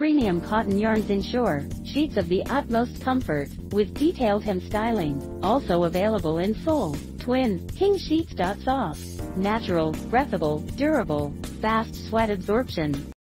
Premium cotton yarns ensure sheets of the utmost comfort with detailed hem styling. Also available in full, twin, king sheets. Soft, natural, breathable, durable, fast sweat absorption.